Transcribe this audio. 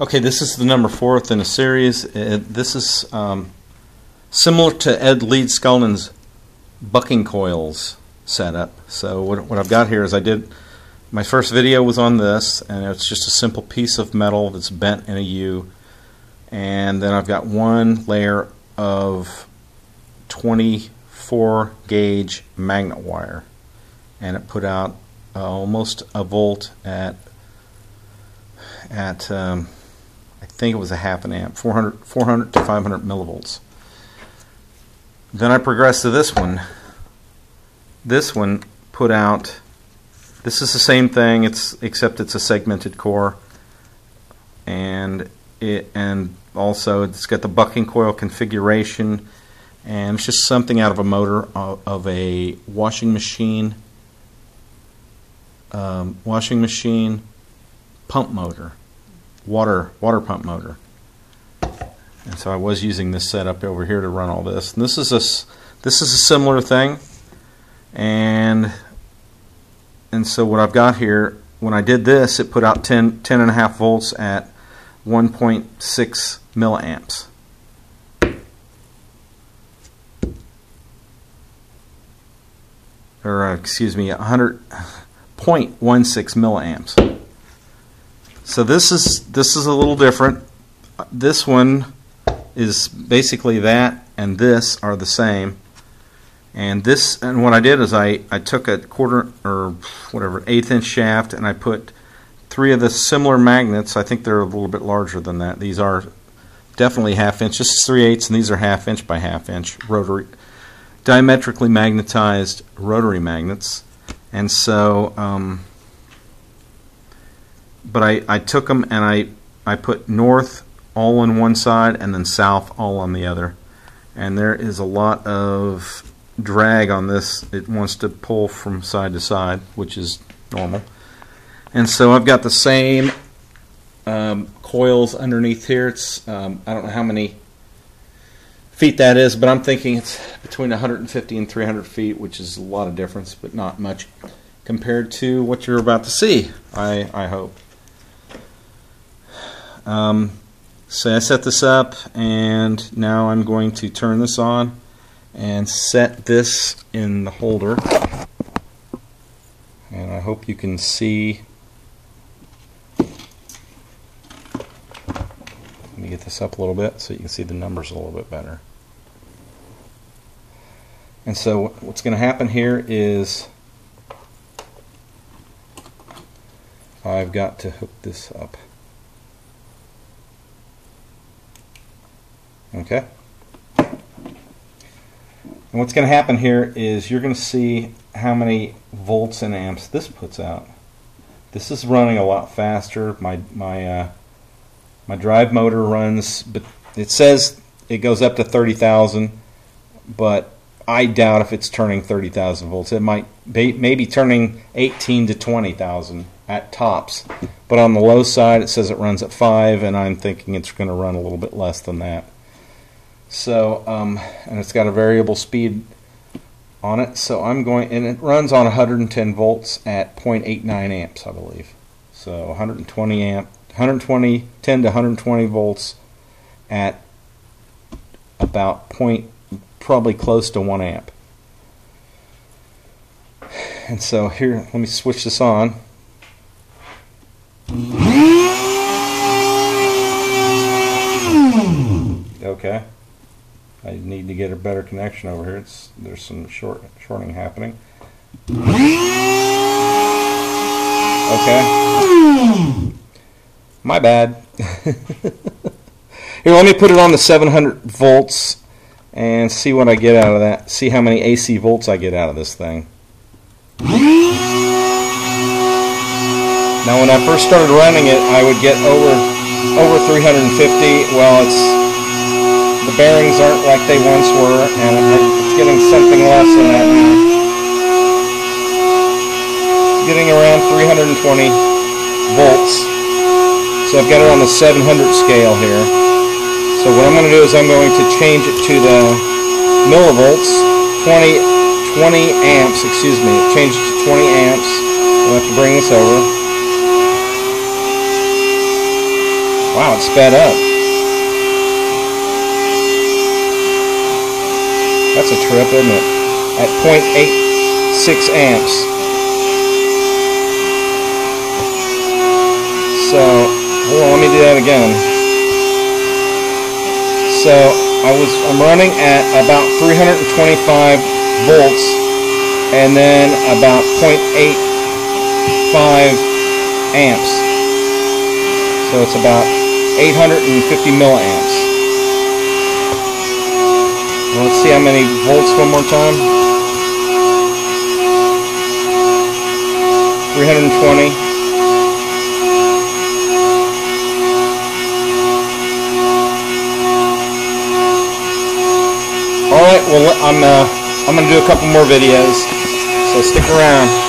Okay, this is the number fourth in a series. It, this is um, similar to Ed Lead Leedskalnin's bucking coils setup. So what, what I've got here is I did my first video was on this, and it's just a simple piece of metal that's bent in a U, and then I've got one layer of 24 gauge magnet wire, and it put out uh, almost a volt at at um, I think it was a half an amp, 400, 400 to 500 millivolts. Then I progressed to this one. This one put out, this is the same thing, it's except it's a segmented core, and it and also it's got the bucking coil configuration, and it's just something out of a motor of, of a washing machine, um, washing machine pump motor water water pump motor. And so I was using this setup over here to run all this. And this is a this is a similar thing. And and so what I've got here, when I did this, it put out 10, 10 and a half volts at 1.6 milliamps. Or uh, excuse me, 100.16 milliamps. So this is this is a little different. This one is basically that and this are the same. And this and what I did is I, I took a quarter or whatever eighth inch shaft and I put three of the similar magnets. I think they're a little bit larger than that. These are definitely half inch. This is three eighths and these are half inch by half inch rotary diametrically magnetized rotary magnets. And so um, but I, I took them and I, I put north all on one side and then south all on the other. And there is a lot of drag on this. It wants to pull from side to side, which is normal. And so I've got the same um, coils underneath here. It's um, I don't know how many feet that is, but I'm thinking it's between 150 and 300 feet, which is a lot of difference, but not much compared to what you're about to see. I I hope. Um, so I set this up and now I'm going to turn this on and set this in the holder. And I hope you can see. Let me get this up a little bit so you can see the numbers a little bit better. And so what's going to happen here is I've got to hook this up Okay? And what's going to happen here is you're going to see how many volts and amps this puts out. This is running a lot faster. My my uh, my drive motor runs, but it says it goes up to 30,000, but I doubt if it's turning 30,000 volts. It might be maybe turning 18 to 20,000 at tops, but on the low side it says it runs at five, and I'm thinking it's going to run a little bit less than that. So, um, and it's got a variable speed on it. So I'm going, and it runs on 110 volts at 0.89 amps, I believe. So 120 amp, 120, 10 to 120 volts at about point, probably close to one amp. And so here, let me switch this on. Okay. I need to get a better connection over here. It's there's some short shorting happening. Okay. My bad. Here, let me put it on the 700 volts and see what I get out of that. See how many AC volts I get out of this thing. Now, when I first started running it, I would get over over 350. Well, it's the bearings aren't like they once were, and it's getting something less than that now. It's getting around 320 volts. So I've got it on the 700 scale here. So what I'm going to do is I'm going to change it to the millivolts, 20, 20 amps, excuse me, change it to 20 amps. I'll have to bring this over. Wow, it sped up. That's a trip, isn't it? At 0.86 amps. So, hold on, let me do that again. So, I was, I'm running at about 325 volts and then about 0.85 amps. So it's about 850 milliamps. Well, let's see how many volts one more time. 320. All right, well, I'm uh, I'm gonna do a couple more videos, so stick around.